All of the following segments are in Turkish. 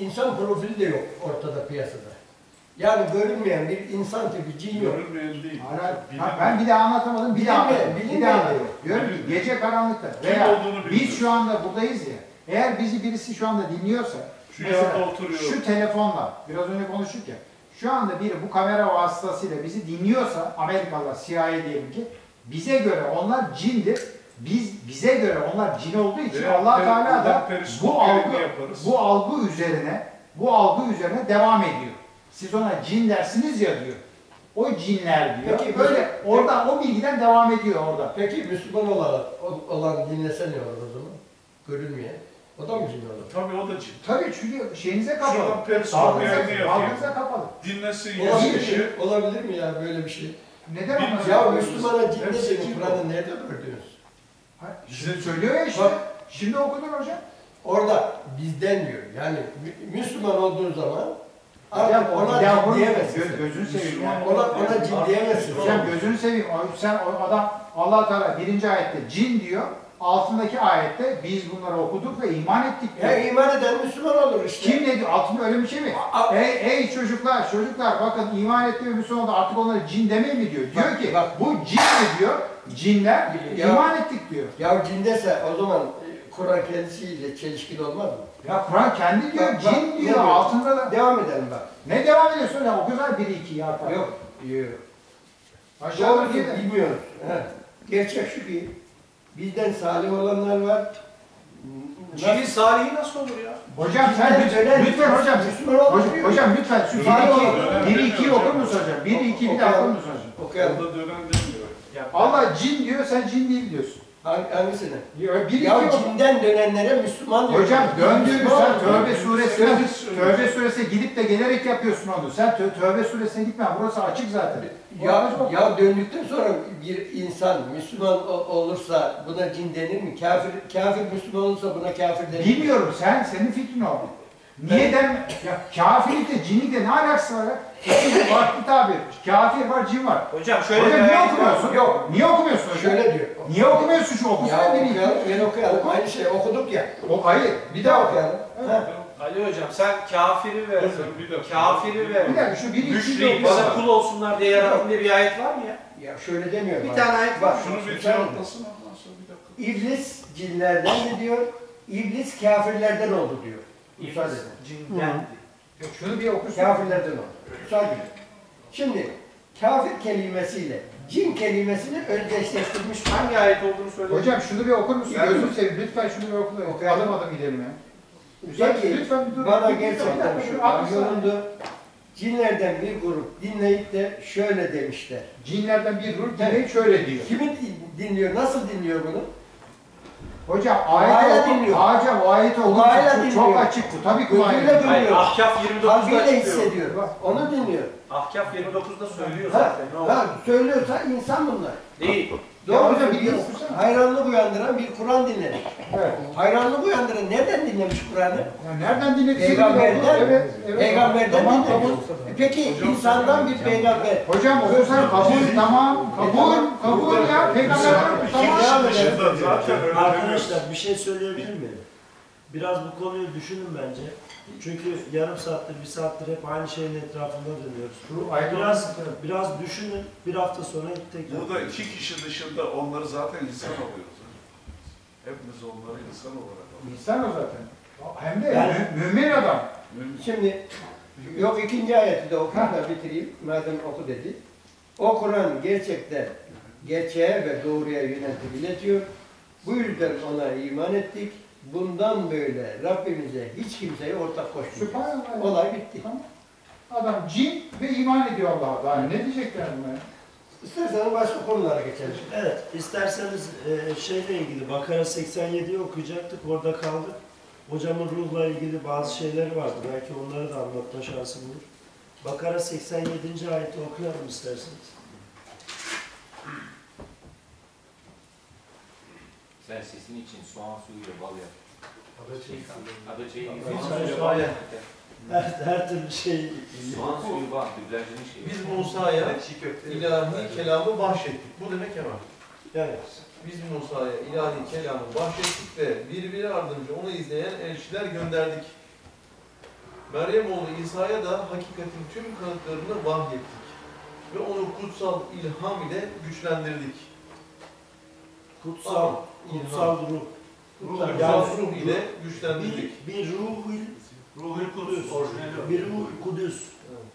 insan profili de yok ortada piyasada. Yani görünmeyen bir insan tipi cin yok. Görünmeyen değil. Hala-. Ha, ben bir daha anlatamadım, bir daha anlatayım. Bir daha. Diyorum ki Bilinmeyen. gece karanlıkta Kim veya olduğunu biz bilmiyoruz. şu anda buradayız ya, eğer bizi birisi şu anda dinliyorsa, Şu mesela yanda oturuyor. şu telefonla, biraz önce konuştuk ya, şu anda biri bu kamera vasıtasıyla bizi dinliyorsa, Amerikalılar, CIA diyelim ki, bize göre onlar cindir. Biz bize göre onlar cin olduğu için Veya Allah Teala da bu algı yaparız. bu algı üzerine bu algı üzerine devam ediyor. Siz ona cin dersiniz ya diyor. O cinler diyor. Peki, böyle orada o bilgiden devam ediyor orada. Peki Müslüman olan, olan dinlese ne olur o zaman? Görünmeyen. O da mı cin olur? Tabii o da cin. Tabii çünkü şeyinize kapalı. Şuradan Algınıza, kapalı. Dinlesin Olabilir kişi. mi? Olabilir mi ya böyle bir şey? Neden olmaz? Ya Müslümana cin olur. Kur'an'ı nerede gördünüz? Ha, Şimdi söylüyor ya işte. Bak. Şimdi okudun hocam. Orada bizden diyor. Yani Mü- Müslüman olduğu zaman Hocam artık ona bir daha cin bunu diyemezsin. göz, gözünü seveyim ya. Ona, ona cin diyemezsin. Hocam gözünü seveyim. O- Sen o adam Allah Teala birinci ayette cin diyor. Altındaki ayette biz bunları okuduk ve iman ettik diyor. Ya iman eden Müslüman olur işte. Kim ne diyor? Altında öyle bir şey mi? A- Ey, ey çocuklar, çocuklar bakın iman etti ve Müslüman oldu artık onlara cin demeyin mi diyor. Diyor Bak, ki bak. bu cin mi diyor? Cinler Ya- iman ettik diyor. Ya cin dese o zaman e, Kur'an kendisiyle çelişkili olmaz mı? Ya Kur'an kendi diyor, Bak, bak, cin ne diyor, diyor? altında da. Devam edelim bak. Ne devam ediyorsun hocam? O kadar 1 2 ya. Yok. Yok. Aşağıda Doğru bir de. bilmiyoruz. He. Gerçek şu ki bizden salih olanlar var. Cinin salihi nasıl olur ya? Hocam sen Bizden lütfen, lütfen hocam. Müslüman olur Hocam, diyor. hocam lütfen şu 1 Salih 2 olan- 1 2 okur musun hocam? 1 2 bir daha okur musun hocam? Okuyalım. Orada dönen. Ya Allah cin diyor, sen cin değil diyorsun. Hangi, hangisini? 1 2 Ya cinden dönenlere Müslüman diyor. Hocam döndüğünü sen. Tövbe suresine, Tövbe suresine gidip de gelerek yapıyorsun onu. Sen tö- Tövbe suresine gitme, burası açık zaten. Ya, ya döndükten sonra bir insan Müslüman olursa buna cin denir mi? Kafir kafir Müslüman olursa buna kafir denir mi? Bilmiyorum, sen, senin fikrin o. Niye dem ya kafirlikle cinlikle ne alakası var ya? İkisi farklı tabir. Kafir var, cin var. Hocam şöyle Hocam niye var. okumuyorsun? Yok. Niye okumuyorsun hocam? Şöyle diyor. Niye okumuyorsun şu okusana Ya beni. okuyalım, ben okuyalım. Aynı şey okuduk ya. O hayır. Bir daha daha oku. okuyalım. Ha. Ali hocam sen kafiri ve kafiri ve Bir dakika şu bir iki müşriği bize kul olsunlar diye yarattın diye bir ayet var mı ya? Ya şöyle demiyor. Bir tane ayet var. Bak Şunu bir sen- cevaplasın ondan sonra bir dakika. İblis cinlerden de diyor. İblis kafirlerden oldu diyor. Cinden. Yok, şunu bir okursun. Kafirlerden oldu. Edin. Şimdi kafir kelimesiyle cin kelimesini özdeşleştirmiş. Hangi ayet olduğunu söyle. Hocam şunu bir okur musun? Yani- Gözünü seveyim. Lütfen şunu bir oku Okuyalım. adım adım gidelim ya. Peki, lütfen bir dur. Bana gerçekten bir- şu yoruldu. Cinlerden bir grup dinleyip de şöyle demişler. Cinlerden bir grup dinleyip şöyle diyor. Kimi dinliyor, nasıl dinliyor bunu? Hocam ayet dinliyor. Hocam o ayeti oku. Kulağıyla Çok, çok dinliyor. açık bu. Tabii kulağıyla. Hayır, Ahkaf 29'da Kalbiyle hissediyor. Onu dinliyor. Ahkaf 29'da söylüyor Ha, zaten. Ne olur. ha, söylüyorsa insan bunlar. Değil. Doğru hocam bir. Hayranlık uyandıran bir Kur'an dinledik. Evet. Hayranlık uyandıran nereden dinlemiş Kur'an'ı? Ya nereden dinledin? Peygamberden. Evet, evet. Peygamberden Tamam, dinlemiş. kabul. E Peki insandan bir peygamber. Hocam okusana kabul tamam. Kabul, kabul ya. Peygamberden tamam. Arkadaşlar bir şey söyleyebilir miyim? Biraz bu konuyu düşünün bence. Çünkü yarım saattir, bir saattir hep aynı şeyin etrafında dönüyoruz. Biraz, biraz düşünün, bir hafta sonra tekrar. Burada iki kişi dışında onları zaten insan alıyoruz. Hepimiz onları insan olarak alıyoruz. İnsan o zaten. Hem de Yani- mü- mümin adam. Şimdi yok ikinci ayeti de okuyayım da bitireyim. Madem oku dedi. O Kur'an gerçekten gerçeğe ve doğruya yöneltip iletiyor. Bu yüzden ona iman ettik. Bundan böyle Rabbimize hiç kimseye ortak. Sübhanallah. Olay bitti. Tamam. Adam cin ve iman ediyor Allah'a. Daha ne diyecekler buna? İsterseniz başka konulara geçelim. Evet, isterseniz e, şeyle ilgili Bakara 87'yi okuyacaktık, orada kaldık. Hocamın ruhla ilgili bazı şeyleri vardı, belki onları da anlatma şansım olur. Bakara 87. ayeti okuyalım isterseniz. Sen sesin için soğan suyuyla bal yap. Adaçayı Adaçayı. Her, her türlü şey Soğan suyu bal, dublajının şeyi. Biz Musa'ya ilahi kelamı bahşettik. Bu demek hemen. Evet. Biz Musa'ya ilahi kelamı bahşettik ve birbiri ardınca onu izleyen elçiler gönderdik. Meryem oğlu İsa'ya da hakikatin tüm kanıtlarını vahyettik. Ve onu kutsal ilham ile güçlendirdik. Kutsal, kutsal ruh. Kutsal Yani- ruh ile güçlendirdik. Bir, bir ruhul, Ruhul Kudüs. Orijinali. bir ruh kudüs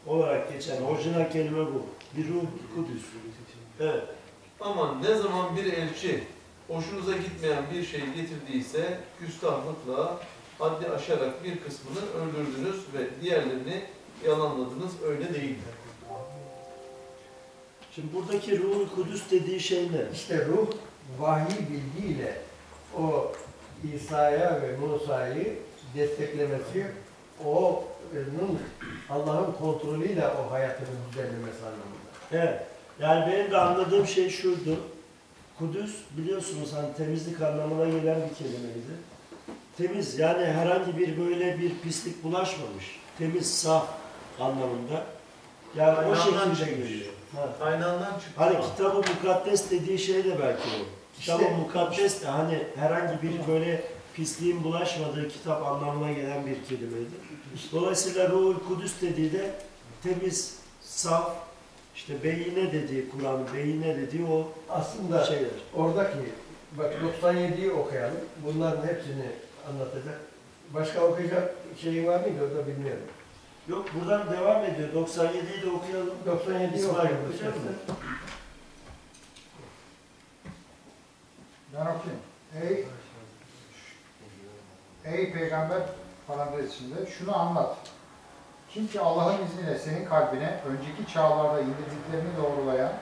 olarak geçen orijinal kelime bu. Bir ruh kudüs. Evet. Ama ne zaman bir elçi hoşunuza gitmeyen bir şey getirdiyse küstahlıkla haddi aşarak bir kısmını öldürdünüz ve diğerlerini yalanladınız öyle değil. Şimdi buradaki ruhul kudüs dediği şey ne? İşte ruh vahiy bilgiyle o İsa'ya ve Musa'yı desteklemesi, onun Allah'ın kontrolüyle o hayatını düzenlemesi anlamında. Evet. Yani benim de anladığım şey şuydu. Kudüs biliyorsunuz hani temizlik anlamına gelen bir kelimeydi. Temiz yani herhangi bir böyle bir pislik bulaşmamış. Temiz, saf anlamında. Yani o Kaynağından şekilde geliyor. Ha. Kaynağından çıktı. Hani ama. kitabı mukaddes dediği şey de belki o. Kitabı İşte- mukaddes de hani herhangi bir böyle pisliğin bulaşmadığı kitap anlamına gelen bir kelimeydi. Dolayısıyla Ruhul Kudüs dediği de temiz, saf, işte beyine dediği, Kur'an'ın beyine dediği o Aslında şeyler. oradaki, bak 97'yi okuyalım, bunların hepsini anlatacak. Başka okuyacak şeyi var mıydı orada bilmiyorum. Yok buradan devam ediyor. 97'yi de okuyalım. 97'yi İsmail okuyalım. okuyacak mı? Ben okuyayım. Ey, ey peygamber parantez içinde şunu anlat. Kim ki Allah'ın izniyle senin kalbine önceki çağlarda indirdiklerini doğrulayan,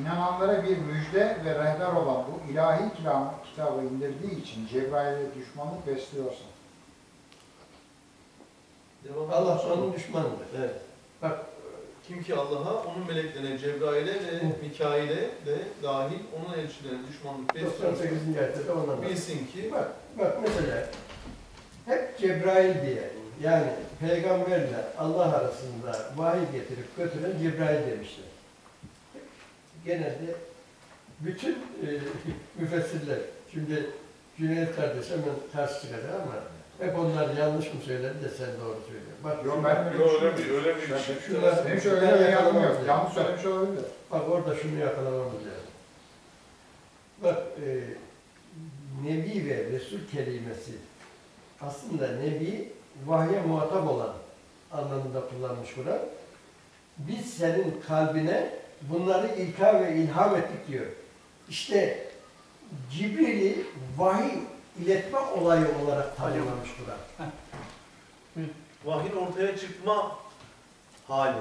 inananlara bir müjde ve rehber olan bu ilahi kitabı indirdiği için Cebrail'e düşmanlık besliyorsun. Allah onun düşmanıdır. Evet. Bak Kim ki Allah'a, onun meleklerine, Cebrail'e ve Mikail'e de dahil onun elçilerine düşmanlık besliyor. 98. ayette de ondan bahsediyor. Bilsin ki Bak, bak mesela hep Cebrail diye yani peygamberle Allah arasında vahiy getirip götüren Cebrail demişler. Genelde bütün e, müfessirler, şimdi Cüneyt kardeş hemen karşı çıkacak ama hep onlar yanlış mı söyledi de sen doğru söylüyorsun. Bak, Yok, ben öyle bir öyle bir, öyle bir şey. şunlar- Benim şöyle bir yanım yok. Yanlış söylemiş olabilir. Bak orada şunu yakalamamız lazım. Bak e, Nebi ve Resul kelimesi aslında Nebi vahye muhatap olan anlamında kullanmış Kur'an. Biz senin kalbine bunları ilka ve ilham ettik diyor. İşte Cibril'i vahiy iletme olayı olarak tanımlamış Kur'an. vahyin ortaya çıkma hali.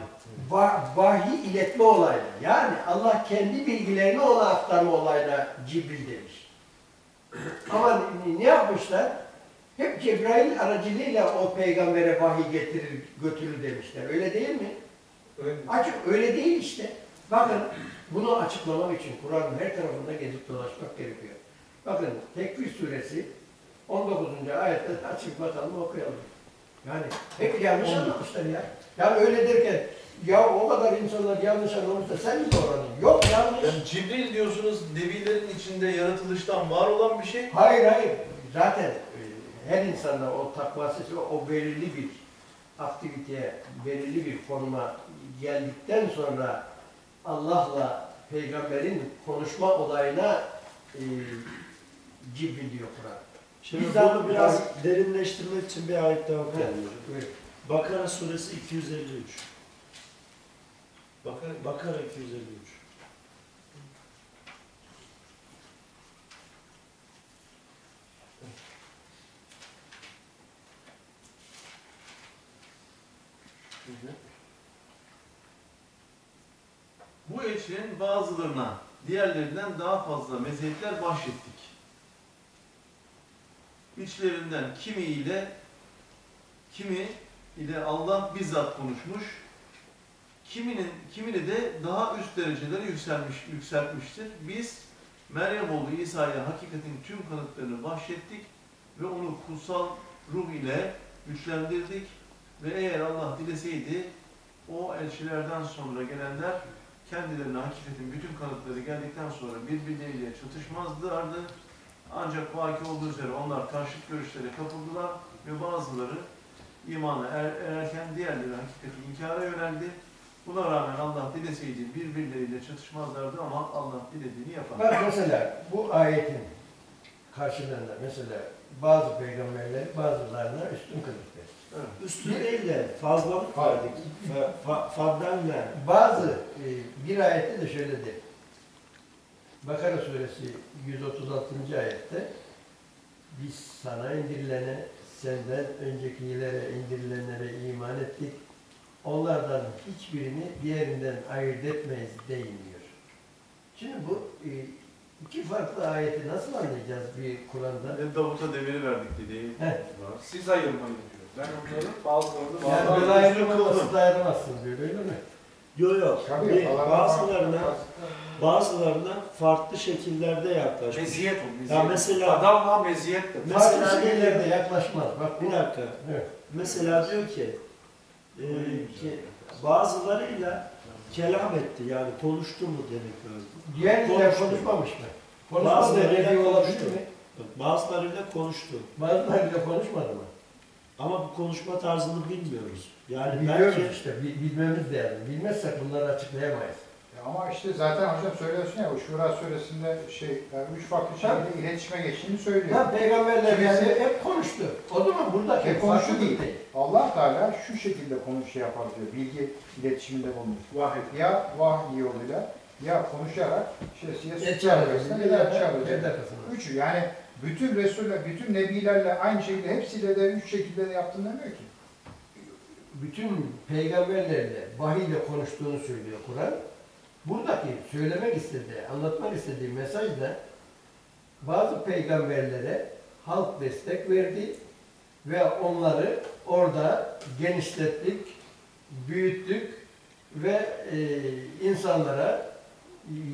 Va vahiy iletme olayına. Yani Allah kendi bilgilerini ona aktarma olayına Cibril demiş. Ama ne- ne yapmışlar? Hep Cebrail aracılığıyla o peygambere vahiy getirir, götürür demişler. Öyle değil mi? Öyle. Açık öyle değil işte. Bakın bunu açıklamak için Kur'an'ın her tarafında gezip dolaşmak gerekiyor. Bakın Tekvir suresi 19. ayette açık bakalım okuyalım. Yani hep yanlış anlamışlar ya. Yani öyle derken ya o kadar insanlar yanlış anlamışsa sen mi doğru anladın? Yok yanlış. Yani Cibril diyorsunuz nebilerin içinde yaratılıştan var olan bir şey. Hayır hayır. Zaten e, her insanda o takvası, o belirli bir aktiviteye, belirli bir konuma geldikten sonra Allah'la peygamberin konuşma olayına e, Cibril diyor Kur'an. Şimdi Bizzat- bunu biraz derinleştirmek için bir ayet daha okuyalım. Evet. Bakara suresi 253. Bakın Bakara 253. Bu elçinin bazılarına diğerlerinden daha fazla meziyetler bahşettik. İçlerinden kimi ile kimi ile Allah bizzat konuşmuş, kiminin kimini de daha üst derecelere yükselmiş yükseltmiştir. Biz Meryem oğlu İsa'ya hakikatin tüm kanıtlarını bahşettik ve onu kutsal ruh ile güçlendirdik ve eğer Allah dileseydi o elçilerden sonra gelenler kendilerine hakikatin bütün kanıtları geldikten sonra birbirleriyle çatışmazlardı. Ancak vaki olduğu üzere onlar karşıt görüşlere kapıldılar ve bazıları imana er, ererken diğerleri hakikati inkara yöneldi. Buna rağmen Allah dileseydi birbirleriyle çatışmazlardı ama Allah dilediğini yapar. Bak mesela bu ayetin karşılığında mesela bazı peygamberler bazılarına üstün kılık verdi. Üstü değil de fazlalık verdik. Fa, fa, faddenle. Bazı e, bir ayette de şöyle der. Bakara suresi 136. ayette biz sana indirilene, senden öncekilere indirilenlere iman ettik. Onlardan hiçbirini diğerinden ayırt etmeyiz deymiyor. Şimdi bu e, iki farklı ayeti nasıl anlayacağız bir Kur'an'da? Davut'a deviri verdik dediği Heh. var. Siz ayırmayın diyor. Ben onları bazılarını Yani bazılarını böyle ayrılma nasıl dayanamazsın diyor öyle mi? Yok yok. Tabii, Bir- alanlar bazılarına bazılarına farklı şekillerde yaklaşmış. Meziyet o. Meziyet. Ya mesela- Adamla meziyet de. Mesela Farklı şekillerde yaklaşmaz. Bak Bir bu dakika. Evet. Mesela diyor ki, e, ki bazılarıyla kelam etti yani konuştu mu demek öyle. diğerleri Konuştu. konuşmamış mı? Konuşmadı Bazılarıyla dediği olabilir konuştu. mi? Bak, Bazılarıyla konuştu. Bazılarıyla konuşmadı mı? Ama bu konuşma tarzını bilmiyoruz. Yani Biliyoruz belki işte, bi- bilmemiz lazım. Bilmezsek bunları açıklayamayız. Ya Ama işte zaten hocam söylüyorsun ya, o Şura suresinde şey, yani üç farklı şekilde iletişime geçtiğini söylüyor. Ya peygamberler Şimdi- yani hep konuştu. O zaman buradaki Hep konuştu değil. Allah Teala şu şekilde konuş şey yapar diyor, bilgi iletişiminde bulunur. Vahiy. Ya vahiy yoluyla, ya konuşarak, işte ya Et sütü arasında ya da arkasında. Üçü yani bütün Resuller, bütün Nebilerle aynı şekilde hepsiyle de üç şekilde de yaptığını demiyor ki. Bütün peygamberlerle, vahiyle konuştuğunu söylüyor Kur'an. Buradaki söylemek istediği, anlatmak istediği mesaj da bazı peygamberlere halk destek verdi ve onları orada genişlettik, büyüttük ve e, insanlara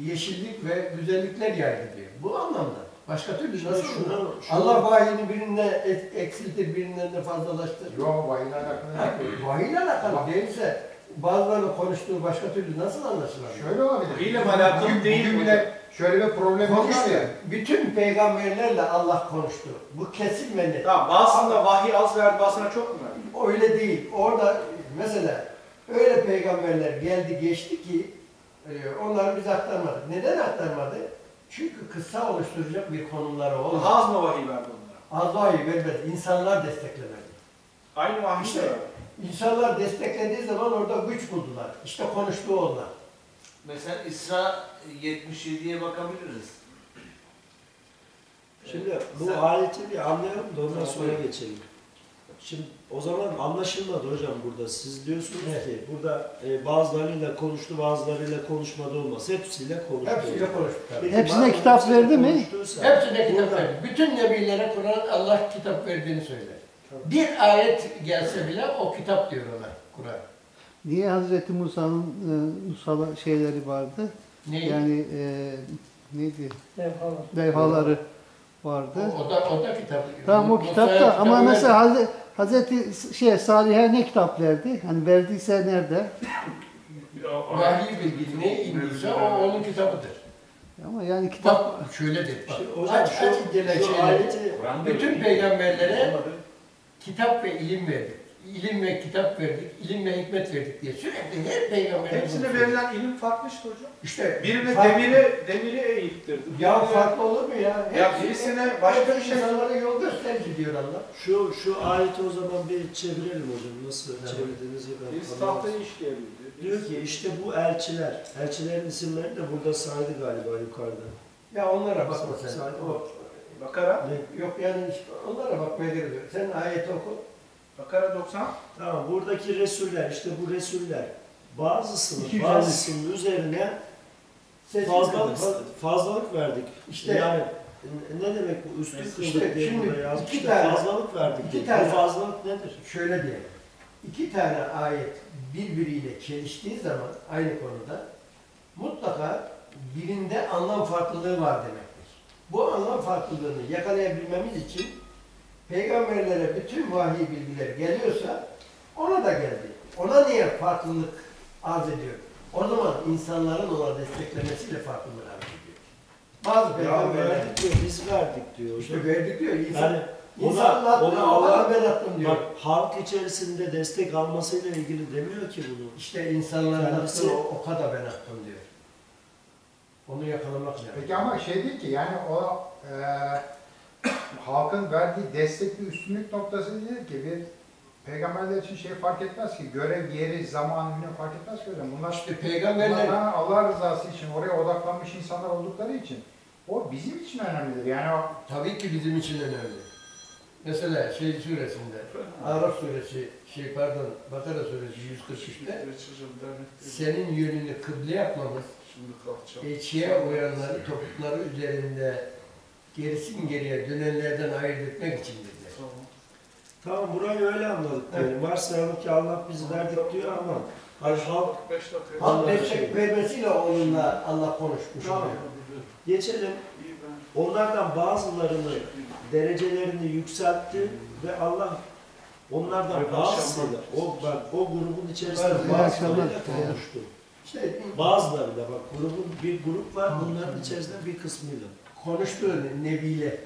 yeşillik ve güzellikler yaydı diyor. Bu anlamda. Başka türlü Şimdi nasıl şunu- olur? şunu- Allah vahiyini birinden et- eksiltir, birinden de fazlalaştırır. Yok vahiyle alakalı değil. Vahiyle alakalı değilse bazılarının konuştuğu başka türlü nasıl anlaşılabilir? Şöyle olabilir. Vahiyle alakalı değil Bugün bile şöyle bir problemimiz var ya. Bütün peygamberlerle Allah konuştu. Bu net. Tamam bazısında vahiy az verdi bazısına çok mu verdi? Öyle değil. Orada mesela öyle peygamberler geldi geçti ki e, onları biz aktarmadık. Neden aktarmadı? Çünkü kısa oluşturacak bir konumları olmadı. Az mı vahiy verdi onlara? Az vahiy vermedi. İnsanlar desteklemedi. Aynı vahiy İşte- de. İnsanlar desteklediği zaman orada güç buldular. İşte konuştuğu onlar. Mesela İsra 77'ye bakabiliriz. Şimdi bu Sen- ayeti bir anlayalım da ondan sonra geçelim. Şimdi o zaman anlaşılmadı hocam burada. Siz diyorsunuz Evet. ki burada e, bazılarıyla konuştu, bazılarıyla konuşmadı olmaz. Hepsiyle konuştu. Hepsiyle konuştuk. Peki, Hepsine kitap hepsiyle verdi mi? Hepsine kitap burada- verdi. Bütün nebilere Kur'an Allah kitap verdiğini söyler. Bir ayet gelse bile o kitap diyor ona Kur'an. Niye Hazreti Musa'nın e, Musa'la şeyleri vardı? Ne? Yani e, neydi? Levhaları vardı. o, o da o da kitap. Tamam o kitapta kitabı ama verdi. mesela Hazreti, Hazreti şey Salih'e ne kitap verdi? Hani verdiyse nerede? vahiy bilgi ne indiyse o onun kitabıdır. Ama yani kitap Bak şöyledir. Bak. Şimdi hocam aç, şu, aç gelen Kur'an'da bütün peygamberlere kitap ve ilim verdik. İlim ve kitap verdik, ilim ve hikmet verdik diye sürekli her peygambere bunu Hepsine verilen ilim farklı işte hocam. İşte Birine farklı- demiri, demiri eğittirdi. Ya Birine- farklı olur mu ya? Ya Hepsi- birisine başka bir şey- insanlara yol gösterici diyor Allah. şu şu ayeti o zaman bir çevirelim hocam. Nasıl Evet. çevirdiğinizi ben Biz tahtayı işleyelim diyor. Diyor ki işte bu elçiler, elçilerin isimlerini de burada saydı galiba yukarıda. Ya onlara bakma sen. Saydı. O, Bakara, Ne? yok yani işte onlara bakmaya gerek yok. Sen ayeti oku. Bakara 90. Tamam buradaki Resuller işte bu Resuller bazısının 250. bazısının üzerine fazlalık fazlalık verdik. İşte- yani ne demek bu üstün İşte kıldık diye şimdi burada yazmış. iki İşte tane- fazlalık verdik. iki diye. tane- Bu fazlalık nedir? Şöyle diyelim. İki tane ayet birbiriyle çeliştiği zaman aynı konuda mutlaka birinde anlam farklılığı var demektir. Bu anlam farklılığını yakalayabilmemiz için peygamberlere bütün vahiy bilgiler geliyorsa ona da geldi. Ona niye farklılık arz ediyor? O zaman insanların ona desteklemesiyle farklılık arz ediyor. Bazı peygamberler verdik diyor, biz verdik diyor. işte verdik diyor. İnsan, Yani Ona- ona Allah- ben attım diyor. Bak halk içerisinde destek almasıyla ilgili demiyor ki bunu. İşte insanlar Kendisi- attı, o, o kadar ben attım diyor. Onu yakalamak lazım. Peki ama şey değil ki yani o e, halkın verdiği destek bir üstünlük noktası değil ki bir peygamberler için şey fark etmez ki görev yeri zaman ne fark etmez ki hocam. Bunlar İşte peygamberler bunlar Allah rızası için oraya odaklanmış insanlar oldukları için o bizim için önemlidir. Yani o tabii ki bizim için önemli. Mesela şey suresinde, Araf suresi, şey pardon, Bakara suresi 143'te Geçeceğim dernek değil. senin yönünü kıble yapmamız, Şimdi kalkacağım. elçiye uyanları topukları üzerinde gerisin geriye dönenlerden ayırt etmek içindir. diyor. Tamam. Tamam burayı öyle anladık diyelim. Varsayalım ki Allah bizi verdik diyor ama hani halk 5 dakika. Halk Allah destek şey- vermesiyle onunla Allah konuşmuş. Tamam. oluyor. geçelim. Onlardan bazılarını derecelerini yükseltti ve Allah onlardan bazısıyla o bak o grubun içerisinde bazılarıyla konuştu. İşte Bazılarıyla bak grubun bir grup var bunların içerisinde bir kısmıyla. Konuştuğu nebiyle.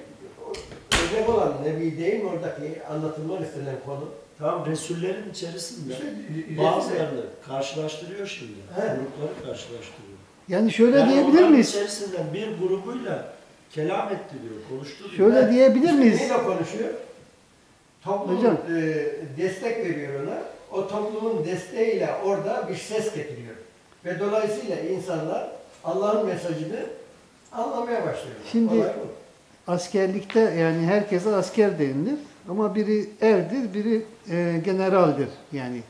Özel olan nebi değil mi oradaki anlatılmak istenen konu? Tamam Resullerin içerisinde İşte, bazılarını karşılaştırıyor şimdi. He. Grupları karşılaştırıyor. Yani şöyle Yani diyebilir miyiz? içerisinden bir grubuyla kelam etti diyor, konuştu diyor. Şöyle diyebilir İşte miyiz? Neyle konuşuyor? Toplum Hocam. e, destek veriyor ona. O toplumun desteğiyle orada bir ses getiriyor. Ve dolayısıyla insanlar Allah'ın mesajını anlamaya başlıyor. Şimdi-. Askerlikte yani herkese asker denilir. Ama biri erdir, biri e, generaldir. Yani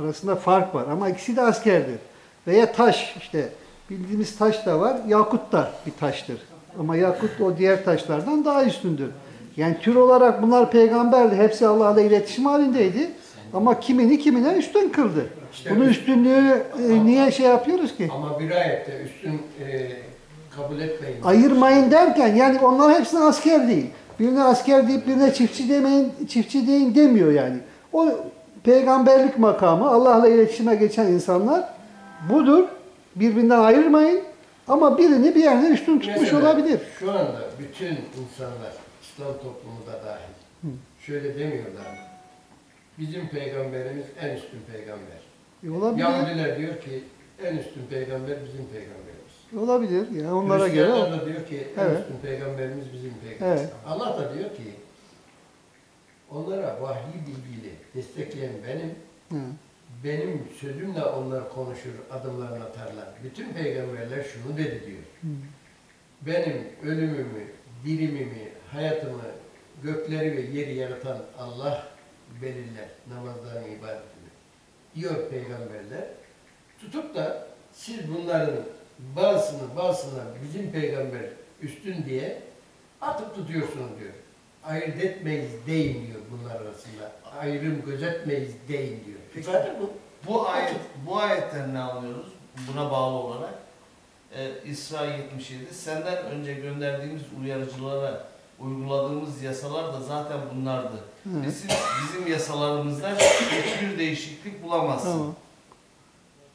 arasında fark var ama ikisi de askerdir. Veya taş işte bildiğimiz taş da var. Yakut da bir taştır. Ama yakut o diğer taşlardan daha üstündür. Yani tür olarak bunlar peygamberdi. Hepsi Allah'la iletişim halindeydi. Ama kimini kimine üstün kıldı. İşte Bunun üstünlüğü e, niye şey yapıyoruz ki? Ama bir ayette üstün e, kabul etmeyin. Ayırmayın derken yani onlar hepsine asker değil. Birine asker deyip birine çiftçi demeyin, çiftçi deyin demiyor yani. O peygamberlik makamı Allah'la iletişime geçen insanlar budur. Birbirinden ayırmayın. Ama birini bir yerde üstün tutmuş Mesela olabilir. Şu anda bütün insanlar, İslam toplumu da dahil, şöyle demiyorlar mı? Bizim peygamberimiz en üstün peygamber. E, olabilir. Yahudiler diyor ki en üstün peygamber bizim peygamberimiz. Olabilir. Yani onlara göre. Hristiyanlar da diyor ki en Evet. üstün peygamberimiz bizim peygamberimiz. Evet. Allah da diyor ki onlara vahyi bilgiyle destekleyen benim, Hı. benim sözümle onlar konuşur, adımlarını atarlar. Bütün peygamberler şunu dedi diyor. Hı. Benim ölümümü, dirimimi, hayatımı, gökleri ve yeri yaratan Allah belirler namazlarını, ibadetini. Diyor peygamberler. Tutup da siz bunların bazısını bazısına bizim peygamber üstün diye atıp tutuyorsunuz diyor. Ayırt etmeyiz deyin diyor bunlar arasında. Ayrım gözetmeyiz deyin diyor. İfade bu. Bu ayet, bu ayetten ne anlıyoruz? Buna bağlı olarak. Ee, İsra 77, senden önce gönderdiğimiz uyarıcılara uyguladığımız yasalar da zaten bunlardı. Evet. Bizim, bizim yasalarımızda hiçbir değişiklik bulamazsın. Tamam.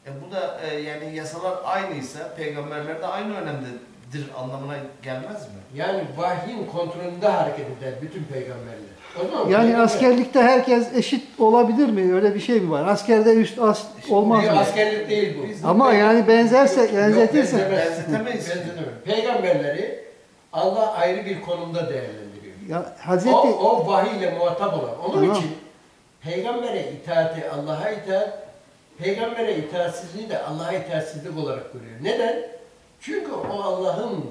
E bu da e, yani yasalar aynıysa peygamberler de aynı önemdedir anlamına gelmez mi? Yani vahyin kontrolünde hareket eder bütün peygamberler. O zaman Yani peygamber- askerlikte herkes eşit olabilir mi? Öyle bir şey mi var? Askerde üst as olmaz Bir mı? askerlik değil bu. Biz- Ama yani benzerse, benzetirse benzemez. Benzetemeyiz. Benzetemez. Peygamberleri Allah ayrı bir konumda değerlendiriyor. ya Hazreti O, o vahiyle muhatap olan. Onun Tamam. için peygambere itaati Allah'a itaat, peygambere itaatsizliği de Allah'a itaatsizlik olarak görüyor. Neden? Çünkü o Allah'ın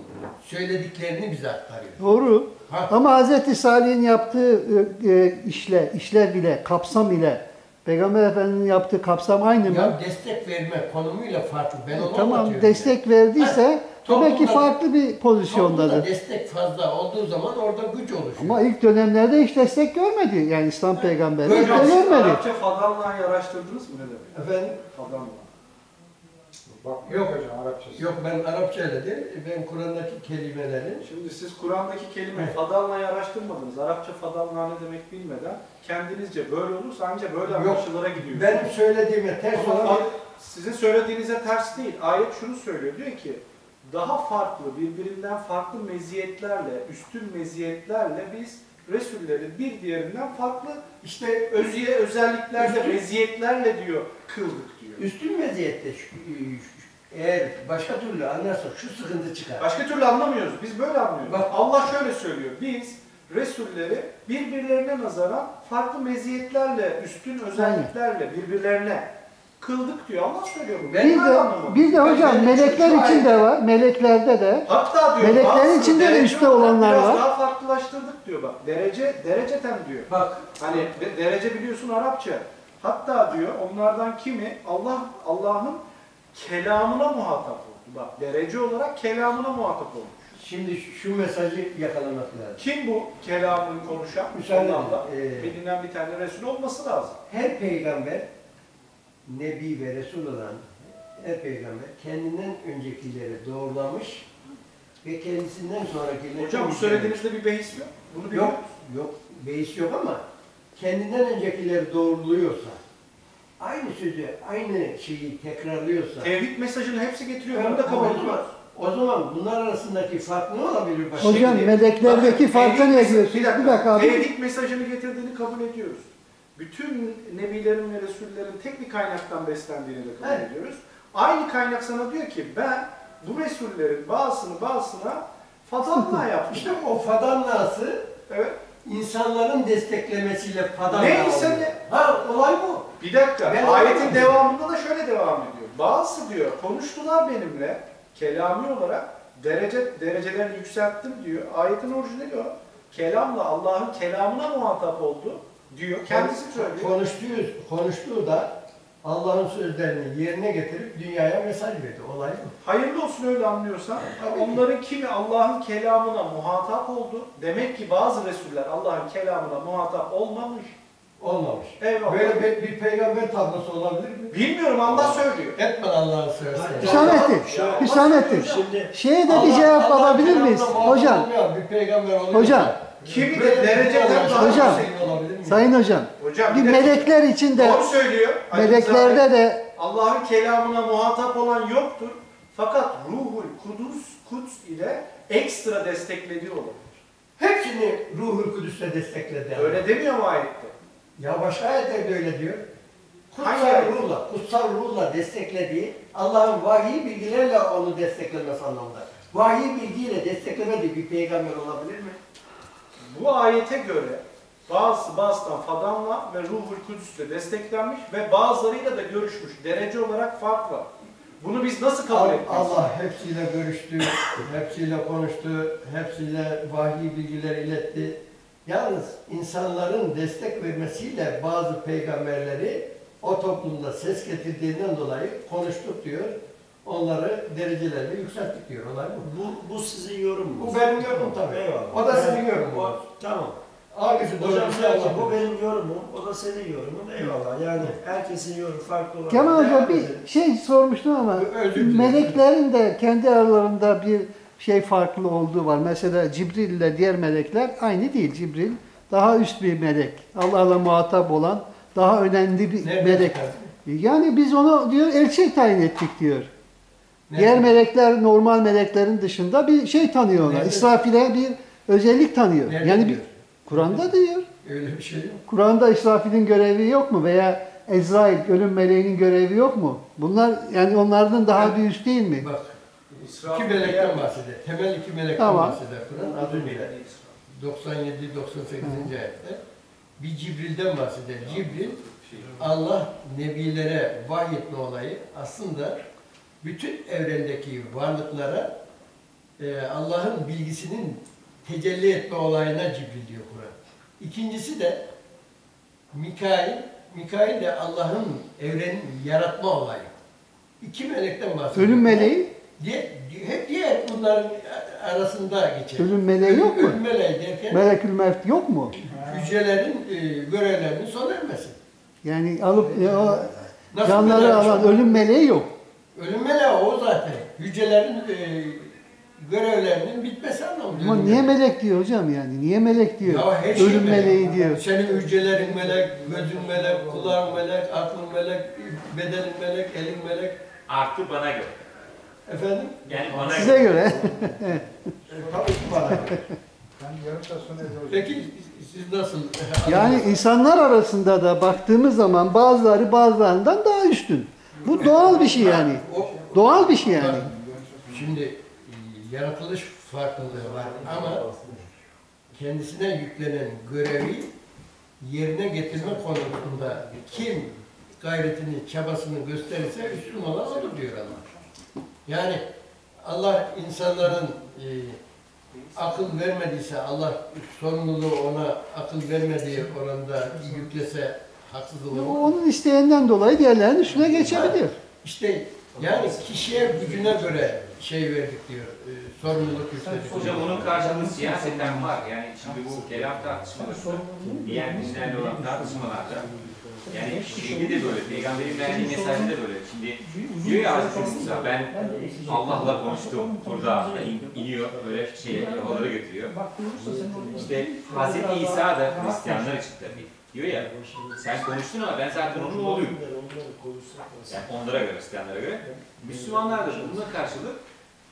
söylediklerini bize aktarıyor. doğru. Ha, Ama Hazreti Salih'in yaptığı e, e, işle, işlev ile, kapsam ile Peygamber Efendimiz'in yaptığı kapsam aynı mı? ya destek verme konumuyla farklı. Ben onu tamam, destek verdiyse demek ki toplumda- farklı bir pozisyondadır. destek fazla olduğu zaman orada güç oluşuyor. Ama ilk dönemlerde hiç destek görmedi. Yani İslam peygamberi hiç Hocam, de görmedi. Arapça Fadanla'yı araştırdınız mı ne demek? Efendim? Fadanla. bak Yok. hocam Arapçası. Yok ben Arapçayla değil, ben Kur'an'daki kelimelerin Şimdi siz Kur'an'daki kelime Fadanla'yı araştırmadınız. Arapça Fadanla ne demek bilmeden kendinizce böyle olursa ancak böyle Yok. anlaşılara gidiyor. benim söylediğime ters Ama olan fa- sizin söylediğinize ters değil. Ayet şunu söylüyor. Diyor ki daha farklı, birbirinden farklı meziyetlerle, üstün meziyetlerle biz Resulleri bir diğerinden farklı işte özüye özelliklerle, meziyetlerle diyor kıldık diyor. Üstün vaziyette şu- eğer başka türlü anlarsak şu sıkıntı çıkar. Başka türlü anlamıyoruz. Biz böyle anlıyoruz. Bak- Allah şöyle söylüyor. Biz Resulleri birbirlerine nazaran farklı meziyetlerle, üstün özelliklerle birbirlerine kıldık diyor. Allah söylüyor bu. Ben Bir de, bir de hocam Ben- melekler için de var. Meleklerde de Hatta diyor Meleklerin içinde de üstte olanlar biraz var. daha farklılaştırdık diyor bak. Derece, dereceten diyor. Bak Hani de- derece biliyorsun Arapça. Hatta diyor onlardan kimi Allah Allah'ın kelamına muhatap oldu. Bak derece olarak kelamına muhatap olmuş. şimdi şu, mesajı yakalamak lazım. Kim bu kelamını konuşan? Edin. Ee, Bilinen bir tane Resul olması lazım. Her peygamber, nebi ve resul olan her peygamber kendinden öncekileri doğrulamış ve kendisinden sonrakileri Hocam bu söylediğinizde bir behis yok. Bunu biliyor Yok, yok. Beis yok ama kendinden öncekileri doğruluyorsa, aynı sözü, aynı şeyi tekrarlıyorsa, Tevhid mesajını hepsi getiriyor. Bunu da kabul o ediyoruz. zaman, o zaman bunlar arasındaki fark ne olabilir? başka? hocam meleklerdeki farkı ne mesajı- diyorsunuz? Bir dakika abi. Tevhid mesajını getirdiğini kabul ediyoruz. Bütün nebilerin ve resullerin tek bir kaynaktan beslendiğini de kabul Evet. ediyoruz. Aynı kaynak sana diyor ki ben bu resullerin bazısını bazısına fatanla yapmışım. İşte o fadanlası Evet. insanların desteklemesiyle fadanla Neyse oluyor. ne? Ha olay bu. Bir dakika. Ben ayetin devamında da şöyle devam ediyor. Bazısı diyor konuştular benimle kelami olarak derece derecelerini yükselttim diyor. Ayetin orijinali o. Kelamla Allah'ın kelamına muhatap oldu diyor. Kendisi söylüyor. Konuştuğu, konuştuğu da Allah'ın sözlerini yerine getirip dünyaya mesaj verdi. Olay bu. Hayırlı olsun öyle anlıyorsan. Tabii. Onların kimi Allah'ın kelamına muhatap oldu. Demek ki bazı resuller Allah'ın kelamına muhatap olmamış. Olmamış. Eyvallah. Böyle bir, bir peygamber tablosu olabilir mi? Bilmiyorum Allah söylüyor. Etme Allah'ını seversen. Hüsamettin, Hüsamettin. Şimdi Şeye de bir Allah- cevap Allah alabilir miyiz? Hocam, olmayan Bir peygamber oluyor. Hocam. Kimi de dereceden daha Hocam. yüksek. olabilir mi? sayın hocam, Hocam bir de- melekler için de, Doğru söylüyor. Meleklerde de Allah'ın kelamına muhatap olan yoktur. Fakat ruhul kudüs, kuds ile ekstra desteklediği olabilir. Hepsini Ruhul Kudüs'le destekledi. Öyle demiyor mu ayette? Ya başka ayetlerde öyle diyor. Kutsal ruhla, kutsal ruhla desteklediği, Allah'ın vahiy bilgilerle onu desteklemesi anlamında. Vahiy bilgiyle desteklemediği bir peygamber olabilir mi? Bu ayete göre bazı bazıdan Fadan'la ve Ruhul Kudüs'le desteklenmiş ve bazılarıyla da görüşmüş. Derece olarak fark var. Bunu biz nasıl kabul etmeliyiz? Allah hepsiyle görüştü, hepsiyle konuştu, hepsiyle vahiy bilgileri iletti. Yalnız insanların destek vermesiyle bazı peygamberleri o toplumda ses getirdiğinden dolayı konuştuk diyor. Onları derecelerini yükselttik diyor. Olay bu. bu, bu sizin yorumunuz. Bu benim yorumum tabii. Eyvallah. O da sizin Evet. yorumunuz. O- Tamam. Hangisi doğru Hocam bir şey diyor ki Allah bu benim yorumum, o da senin yorumun. Eyvallah. Yani herkesin yorumu farklı olabilir. Kemal Hoca bir şey sormuştum ama Özür dilerim. meleklerin de kendi aralarında bir şey farklı olduğu var. Mesela Cibril ile diğer melekler aynı değil. Cibril daha üst bir melek. Allah'la muhatap olan daha önemli bir Nereden melek. çıkardın? Yani biz onu diyor elçi tayin ettik diyor. Diğer melekler normal meleklerin dışında bir şey tanıyorlar. Nerede? İsrafil'e bir özellik tanıyor. Nerede yani bir, diyor? Kur'an'da diyor. Öyle bir şey yok. Kur'an'da İsrafil'in görevi yok mu? Veya Ezrail, ölüm meleğinin görevi yok mu? Bunlar yani onlardan daha bir üst değil mi? Bak, İsrafil iki melekten bahseder. Temel iki melekten Tamam. bahseder Kur'an. Az önce 97-98. ayette bir Cibril'den bahseder. Cibril Allah nebilere vahyetme olayı aslında bütün evrendeki varlıklara e, Allah'ın bilgisinin tecelli etme olayına Cibril diyor Kur'an. İkincisi de Mikail, Mikail de Allah'ın evrenin yaratma olayı. İki melekten bahsediyor. Ölüm meleği, Diye, hep diğer bunların arasında geçer. ölüm meleği yok mu? Ölüm meleği derken Melekül Mevt yok mu? hücrelerin e, görevlerinin sona ermesi. Yani alıp e, o Nasıl canları alan ölüm meleği yok. Ölüm meleği o zaten. Hücrelerin e, görevlerinin bitmesi anlamında. Ama niye melek diyor hocam yani? Niye melek diyor? Ya her şey ölüm melek. meleği diyor. Senin hücrelerin melek, gözün melek, kulağın melek, aklın melek, bedenin melek, elin melek. Artı bana göre. Efendim? Yani bana Size göre. E, tabii ki bana. Olacağım. Peki siz nasıl? Yani insanlar arasında da baktığımız zaman bazıları bazılarından daha üstün. Bu doğal bir şey yani. Doğal bir şey yani. Şimdi e, yaratılış farklılığı var ama kendisine yüklenen görevi yerine getirme konusunda kim gayretini, çabasını gösterirse üstün olan odur diyor Allah. Yani Allah insanların e, akıl vermediyse, Allah sorumluluğu ona akıl vermediği oranda yüklese haksız olur mu? Onun isteğinden dolayı diğerlerinin üstüne geçebilir. İşte yani kişiye gücüne göre şey verdik diyor, e, sorumluluk yükledik. Hocam onun karşılığı siyaseten var. Yani şimdi bu kelam tartışmaları, diğer dinlerle olan tartışmalarda yani şeyde de böyle, peygamberin verdiği mesajda da böyle. Şimdi diyor ya Hazreti Musa, ben Allah'la konuştum, burada in- iniyor, böyle şey havalara götürüyor. İşte Hazreti İsa da Hristiyanlar için tabii. Diyor ya, sen konuştun ama ben zaten onun oğluyum. Yani onlara göre, Hristiyanlara göre. Müslümanlar da buna karşılık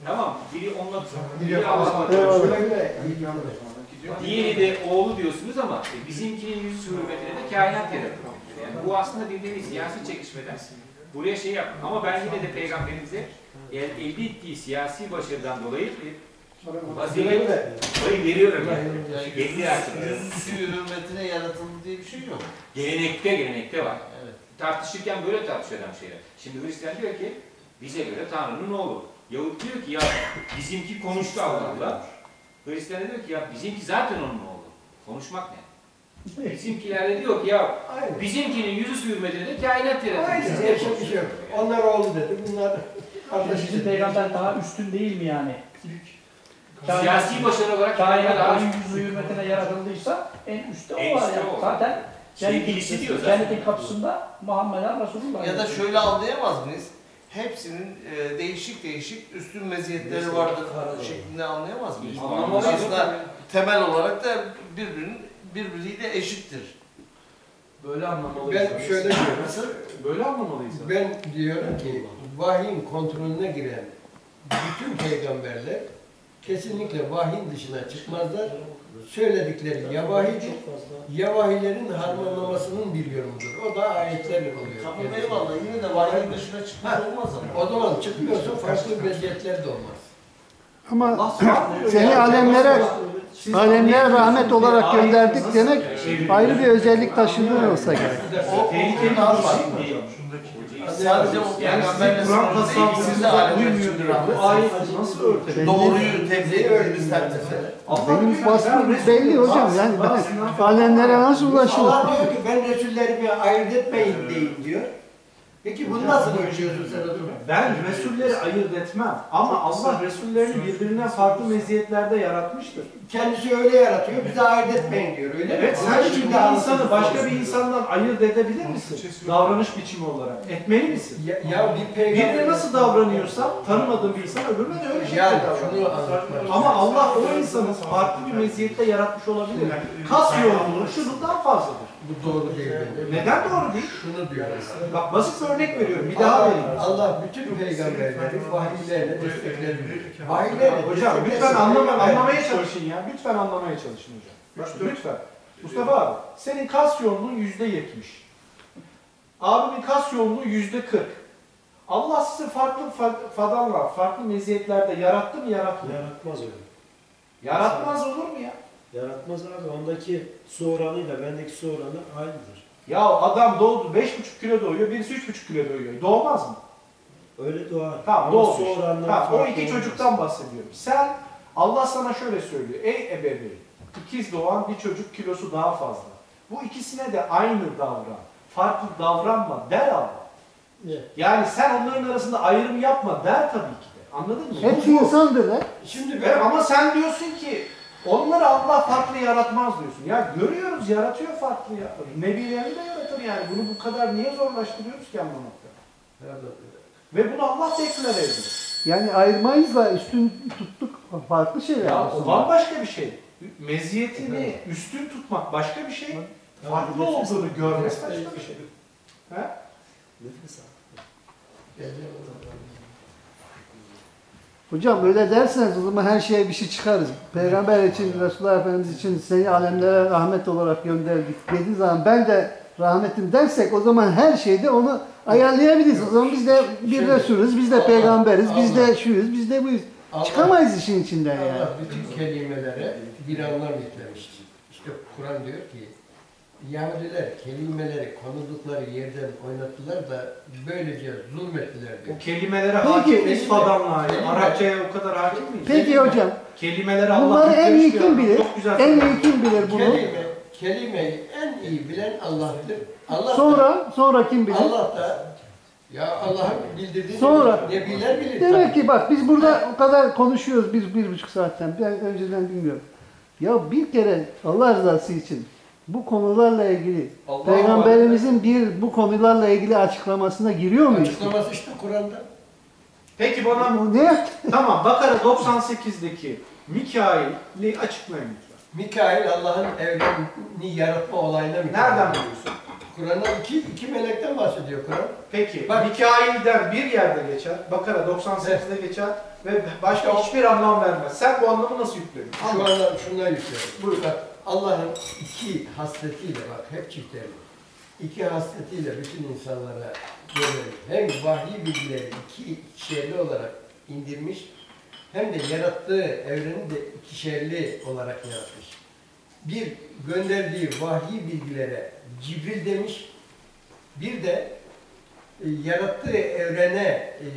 Tamam, biri onunla biri Allah'la konuşuyor. Diğeri de oğlu diyorsunuz ama e, bizimkinin yüz hürmetine de kainat yaratılıyor. Yani bu aslında nevi siyasi çekişmeden buraya şey yap. Ama ben yine de peygamberimize el, elde ettiği siyasi başarıdan dolayı payı veriyorum yani. Yetti artık. Hürmetine yaratıldı diye bir şey yok. Gelenekte gelenekte var. Evet. Tartışırken böyle tartışıyor adam şeyler. Şimdi Hristiyan diyor ki bize göre Tanrı'nın oğlu. Yahut diyor ki ya bizimki konuştu Allah'la. Hristiyan diyor ki ya bizimki zaten onun oğlu. Konuşmak ne? Bizimkiler de diyor ki ya Aynen. bizimkinin yüzü hürmetine de kainat yaratıldı. Aynen, Siz yapacak bir şey yok. Onlar oğlu dedi, bunlar dedi. peygamber daha üstün değil mi yani? Siyasi başarı olarak Kainat daha yüzü hürmetine yaratıldıysa en üstte o En var yani. Zaten Sevgilisi diyor zaten. cennetin kapısında Muhammeden Resulullah. Ya da şöyle anlayamaz mıyız? Hepsinin e, değişik değişik üstün meziyetleri vardır şeklinde anlayamaz mıyız? Anlamalıyız. Aslında temel olarak da birbirinin birbiriyle eşittir. Böyle anlamalıyız. Ben şöyle diyorum. Böyle anlamalıyız. Ben diyorum ki vahyin kontrolüne giren bütün peygamberler kesinlikle vahyin dışına çıkmazlar. Söyledikleri ya vahidir, ya vahilerin harmanlamasının bir yorumudur. O da ayetlerle oluyor. Tamam eyvallah yine de vahyin dışına çıkmış olmaz ama. O zaman çıkmıyorsa farklı meziyetler de olmaz. Ama seni alemlere alemlere rahmet olarak gönderdik demek ayrı bir özellik taşıdığın olsa gerek. O tehlikeli daha farklı. Sadece o peygamberle siz de alemler bir rahmet. ayet nasıl örtecek? Doğruyu tebliğ ettiğimiz takdirde. Benim vasfım belli hocam yani ben alemlere nasıl ulaşırım? Allah diyor ki ben Resullerimi ayırt etmeyin deyin diyor. Peki bunu nasıl ölçüyorsun sen o zaman? Ben Resulleri ayırt etmem. Ama Allah Resullerini birbirinden farklı meziyetlerde yaratmıştır. Kendisi öyle yaratıyor, bize ayırt etmeyin diyor. Öyle mi? Evet, Onun sen şimdi bir insanı başka bir insandan ayırt edebilir misin? Davranış biçimi olarak. Etmeli misin? Ya, ya bir peygamber... Birine nasıl davranıyorsa tanımadığın bir insan öbürüne de öyle şekilde Yani davranıyor. Ama Allah o insanı farklı bir meziyette yaratmış olabilir. Kas yoğunluğu şundan fazladır. Bu doğru değil. Neden doğru değil? Şunu diyor. Bak basit bir örnek veriyorum. Bir daha vereyim. Allah bütün peygamberleri vahiylerle destekler. Vahiylerle Hocam lütfen anlamaya çalışın ya. Lütfen anlamaya çalışın hocam. Bak, lütfen. Mustafa abi, senin kas yoğunluğun yüzde yetmiş. Abimin kas yoğunluğu yüzde kırk. Allah sizi farklı fa- fadanlar, farklı meziyetlerde yarattı mı yarattı mı? Yaratmaz öyle. Yaratmaz olur mu ya? Yaratmaz abi. Ondaki su oranıyla bendeki su oranı aynıdır. Ya adam doğdu 5,5 kilo doğuyor, birisi 3,5 kilo doğuyor. Doğmaz mı? Öyle doğar. Tamam Ama doğmuş. su oranları Tamam, o farklı iki olmaz. çocuktan bahsediyorum. Sen, Allah sana şöyle söylüyor. Ey ebeveyn, ikiz doğan bir çocuk kilosu daha fazla. Bu ikisine de aynı davran. Farklı davranma der Allah. Evet. Yani sen onların arasında ayrım yapma der tabii ki de. Anladın mı? Hepsi bu. insandırlar. Şimdi ben ama sen diyorsun ki onları Allah farklı yaratmaz diyorsun. Ya görüyoruz yaratıyor farklı ya. Nebilerini de yaratır yani. Bunu bu kadar niye zorlaştırıyoruz ki anlamakta? Ve bunu Allah tekrar ediyor. Yani ayırmayızla üstün tuttuk farklı şeyler. Ya o bambaşka bir şey. Meziyetini üstün tutmak başka bir şey. Farklı olduğunu görmek başka bir şey. He? Nefes al. Hocam öyle derseniz o zaman her şeye bir şey çıkarız. Peygamber için, Resulullah Efendimiz için seni alemlere rahmet olarak gönderdik dediği zaman ben de rahmetim dersek o zaman her şeyde onu ayarlayabiliriz. O zaman biz de bir Resulüz, biz de peygamberiz, biz de şuyuz, biz de buyuz. Allah- Çıkamayız işin içinden yani. Allah bütün kelimelere bir anlam yüklemiştir. İşte Kur'an diyor ki Yahudiler kelimeleri konuldukları yerden oynattılar da böylece zulmettiler diyor. O kelimelere hakim aynı. kelime- Arapçaya o kadar hakim miyiz? Peki hocam, Kelimeleri Allah bunları en iyi kim bilir? Çok güzel. En iyi kim bilir bunu? Kelime, kelimeyi en iyi bilen Allah'tır. Allah da- Sonra, sonra kim bilir? Allah da ya Allah'ın bildirdiği Sonra- nebiler bilir. Demek ki bak biz burada o kadar konuşuyoruz bir, bir buçuk saatten. Ben önceden bilmiyorum. Ya bir kere Allah rızası için bu konularla ilgili Allah Peygamberimizin bir bu konularla ilgili açıklamasına giriyor muyuz? Açıklaması işte Kur'an'da. Peki bana Ne tamam Bakara 98'deki Mikail'i açıklayın lütfen. Mikail Allah'ın evreni yaratma olayına Mikail. Nereden biliyorsun? Kur'an'da iki, iki melekten bahsediyor Kur'an. Peki Bak- Mikail'den bir yerde geçer, Bakara 98'de geçer ve başka o- hiçbir anlam vermez. Sen bu anlamı nasıl yükledin? Şu anda şundan yüklüyorum. Buyur bak Allah'ın iki hasletiyle bak hep çiftleri. İki hasletiyle bütün insanlara böyle hem vahiy bilgileri iki ikişerli olarak indirmiş hem de yarattığı evreni de ikişerli olarak yaratmış. Bir gönderdiği vahiy bilgilere Cibril demiş. Bir de e, yarattığı evrene e,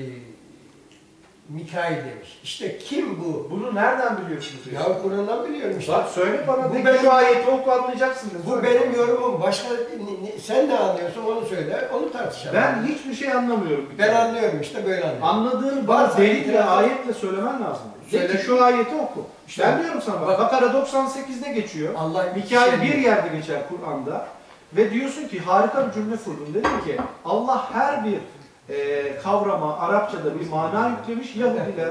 Mikail demiş. İşte kim bu? Bunu nereden biliyorsunuz? Ya Kur'an'dan biliyorum işte. Bak söyle bana Bu ki benim- şu ayeti oku anlayacaksın. Bu Söyle. benim yorumum. Başka ne- ne- sen ne anlıyorsun onu söyle. Onu tartışalım. Ben hiçbir şey anlamıyorum. ben anlıyorum işte böyle anlıyorum. Anladığını Varsa bana delikle, itiraz- ayetle söylemen lazım. Söyle. şu ayeti oku. İşte- ben diyorum sana bak, Bak- Bakara 98'de geçiyor. Allah Mikail şey bir yerde geçer Kur'an'da. Ve diyorsun ki harika bir cümle kurdun. Dedin ki Allah her bir e, kavrama Arapçada bir mana yüklemiş. Yahudiler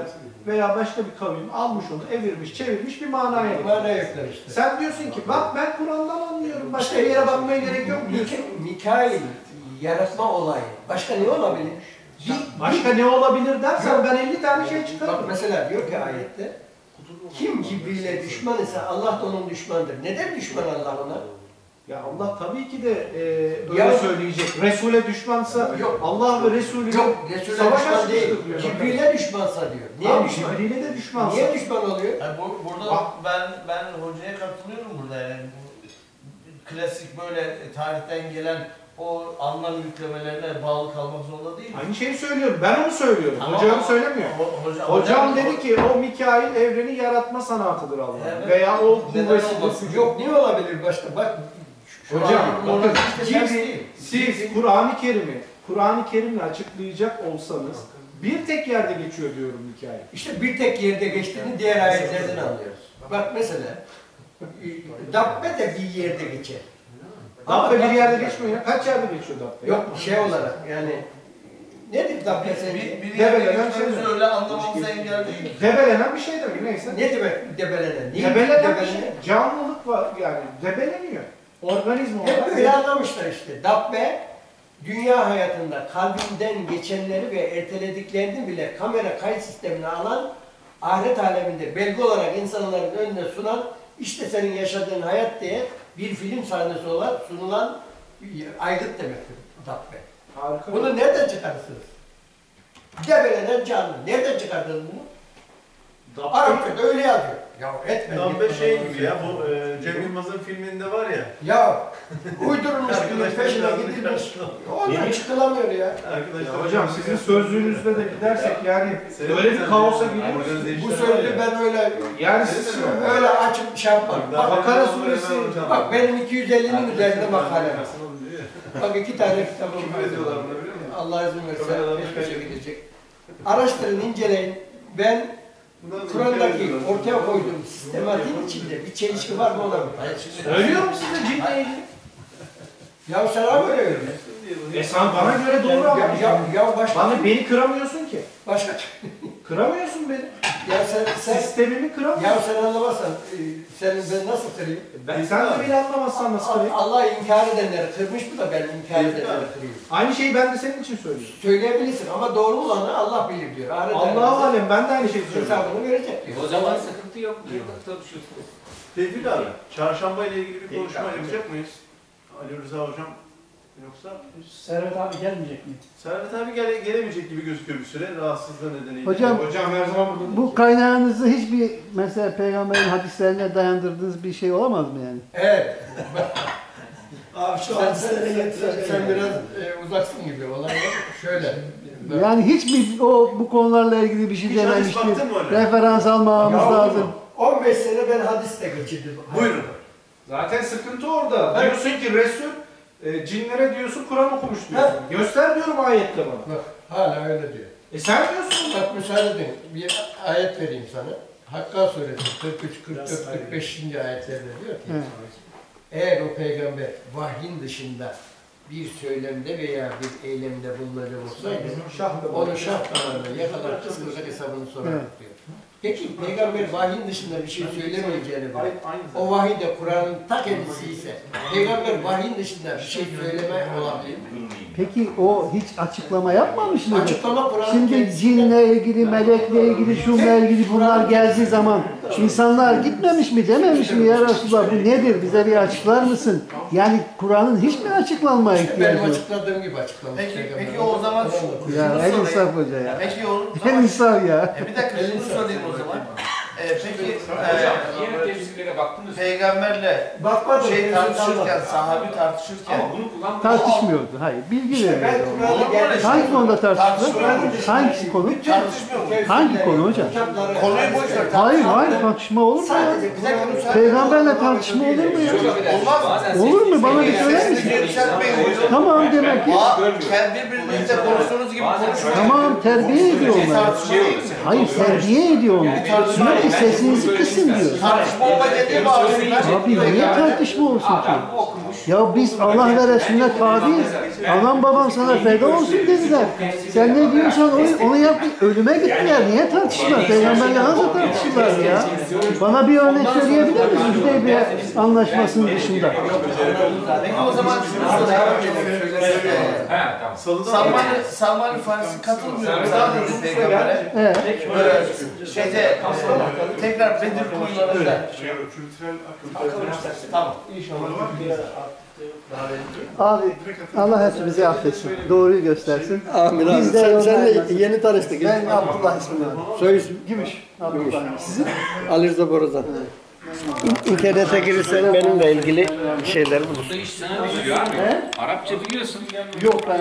veya başka bir kavim almış onu evirmiş çevirmiş bir manaya getirmiş. Mana işte. Sen diyorsun ki bak ben Kur'an'dan anlıyorum. Başka yere bakmaya gerek yok diyorsun. Mika- Mikail yaratma olayı. Başka ne olabilir? Bir, Başka ne olabilir dersen Yok. ben 50 tane şey Bak çıkarırım. mesela diyor ki ayette kim Cibril'e düşman ise Allah da onun düşmandır. Neden düşman Allah ona? Ya Allah tabii ki de e, öyle Ya- söyleyecek. Resul'e düşmansa Yok. Allah ve Resulü Yok Resul'e düşman değil. Cibril'e düşmansa diyor. Niye Tamam, düşman? Cibril'e de düşmansa. Niye düşman oluyor? Yani bu, burada Bak. ben ben hocaya katılıyorum burada yani bu klasik böyle tarihten gelen o anlam yüklemelerine bağlı kalmak zorunda değil. Aynı şeyi söylüyorum. Ben onu söylüyorum. Ama- Hocam söylemiyor. Ho- hoca- Hocam dedi ki o Mikail evreni yaratma sanatıdır Allah. Evet. Veya o olmasın? Yok ne olabilir başka? Bak Hocam bakın işte siz, siz Kur'an-ı Kerim'i Kur'an-ı Kerim'le açıklayacak olsanız bir tek yerde geçiyor diyorum Mikail. İşte bir tek yerde geçtiğini diğer ayetlerden anlıyoruz. Bak mesela Dabbe de bir yerde geçer. Dabbe bir yerde geçmiyor ya. Kaç yerde geçiyor Dabbe? Yok şey olarak yani nedir Dabbe Bir, sence? bir, bir Debelenen şey mi? öyle anlamamıza engel değil. Debelenen bir şey demek neyse. Ne demek debelenen? Neyi Debelenen bir şey. Canlılık var yani. Debeleniyor. Organizma Hep olarak. böyle anlamışlar işte. Dabbe dünya hayatında kalbinden geçenleri ve ertelediklerini bile kamera kayıt sistemine alan ahiret aleminde belge olarak insanların önüne sunan işte senin yaşadığın hayat diye bir film sahnesi olarak sunulan aygıt demektir Dabbe. Harika. Bunu nereden çıkarırsınız? Debelenen canlı. Nereden çıkardınız bunu? Dabbe, Arapçada öyle yazıyor. Ya etme. Dabbe şey gibi ya bu e, Cem Yılmaz'ın filminde var ya. Ya uydurulmuş bir peşine gidilmiş. Ondan çıkılamıyor ya. Arkadaşlar Ya hocam sizin sözlüğünüzde de gidersek yani Senin- öyle bir kaosa giriyoruz. Bu ya. ben öyle Yani siz öyle açıp şey yapmam. Bak, Bakara suresi bak benim 250'nin üzerinde ya. Bak iki tane kitabım var. bunu biliyor musun? Allah izin verirse geçmişe kayıt. gidecek. Araştırın, inceleyin. Ben Kur'an'daki ortaya koyduğum sistematiğin içinde bir çelişki var mı ona mı? Söylüyorum size cinle ilgili. Ya sana böyle öyle. E sen bana göre doğru ama. Ya, ya, ya başka, Bana beni kıramıyorsun ki. başka Kıramıyorsun beni. ya sen, sen Sistemimi kıramıyorsun. Ya sen anlamazsan, e, Senin ben nasıl kırayım? Ben sen de beni anlamazsan nasıl kırayım? Allah inkar edenleri kırmış mı da ben inkar edenleri kırayım. Aynı şeyi ben de senin için söylüyorum. Söyleyebilirsin ama doğru olanı Allah bilir diyor. Allah'a alem ben de aynı şeyi söylüyorum. hesabını verecek diyor. O zaman sıkıntı yok. Tartışıyorsunuz. Tevfik abi, çarşamba ile ilgili bir konuşma yapacak mıyız? Ali Rıza hocam yoksa Servet abi gelmeyecek mi? Servet abi gele, gelemeyecek gibi gözüküyor bir süre rahatsızlığı nedeniyle. Hocam Hocam her zaman burada. bu kaynağınızı hiçbir mesela peygamberin hadislerine dayandırdığınız bir şey olamaz mı yani? Evet. Abi şu Sen, hadislere sen, getireceğim. sen biraz e, uzaksın gibi. Olay şöyle. Yani hiç mi o bu konularla ilgili bir şey öyle? Referans almamız Ya lazım. 15 sene ben hadiste geçirdim. Buyurun. Zaten sıkıntı orada. Diyorsun ki Resul e, cinlere diyorsun Kur'an okumuş diyorsun. Göster diyorum ayette bana. Bak hala öyle diyor. E sen diyorsun. Bak müsaade edin. Bir ayet vereyim sana. Hakka suresi 43, 44, 45. ayetlerde diyor ki eğer o peygamber vahyin dışında bir söylemde veya bir eylemde bulunacak olsaydı onu şah damarına yakalar kıskırsak hesabını Evet. diyor. Peki peygamber vahyin dışında bir şey söylemeyeceğini aynı O vahiy de Kur'an'ın ta kendisi ise peygamber vahyin dışında bir şey söyleme olabilir mi? Peki o hiç açıklama yapmamış mıydı? Açıklama Kur'an'ın Şimdi cinle ilgili, melekle ilgili, şunla ilgili bunlar geldiği zaman insanlar gitmemiş mi dememiş mi ya Resulallah bu nedir bize bir açıklar mısın? Yani Kur'an'ın hiç mi açıklanmaya Benim ihtiyacı yok? açıkladığım gibi açıklamış. Peki, peki o zaman şu, Ya şunu el sorayım. insaf hoca ya. Peki o El zaman, insaf ya. e bir dakika şunu sorayım o zaman. E, peki Hocam e, diğer tefsirlere baktınız. peygamberle Bakmadım. şey tartışırken, sahabi tartışırken Ama bunu Tartışmıyordu. Hayır. Bilgi İşte ben veriyordu. Kur'an'ı Olur mu şey? Hangi konuda tartışılır? Tartışmıyor. Hangisi konu? tartışmıyor mu? Hangi konu hocam? Konuyu boş ver. Hayır hayır tartışma olur mu ya? Sadece Kur'an'ı Peygamberle tartışma olur mu ya? Olmaz mı? Olur mu? Bana bir söyler misin? Sesinizi yükseltmeyin hocam. Tamam demek ki. Aa, kendi birbirinizle konuştuğunuz gibi konuşmayın. Tamam terbiye ediyor Bir onları. tartışma değil mi? Hayır terbiye ediyor onları. Diyor ki sesinizi kısın diyor. Tartışma olma dediği bağlamında. Abi niye tartışma olsun ki? Ya biz Allah ve Resulüne tabiiz. Anam babam sana feda olsun dediler. Sen ne diyorsan onu, onu yap. Ölüme gittiler. Niye tartışırlar? Peygamberle nasıl tartışırlar ya? Bana bir örnek söyleyebilir misin? Hudeybiye anlaşmasının dışında. O zaman şunu Salman-ı Salman-ı Farisi katılmıyor. Dedi peygambere. Şeyde tekrar Bedir kuyularında. Tamam. Abi Allah hepimizi affetsin. Doğruyu göstersin. Amin abi. Biz de Sen, yoldan- sen de yeni tanıştık. Ben Abdullah ismim. Soy ismi Gümüş. Abdullah. Sizin? Ali Rıza Borazan. İnternete girirsen benimle ilgili şeyler bulursun. Düşüyor abi. Arapça biliyorsun. Yok ben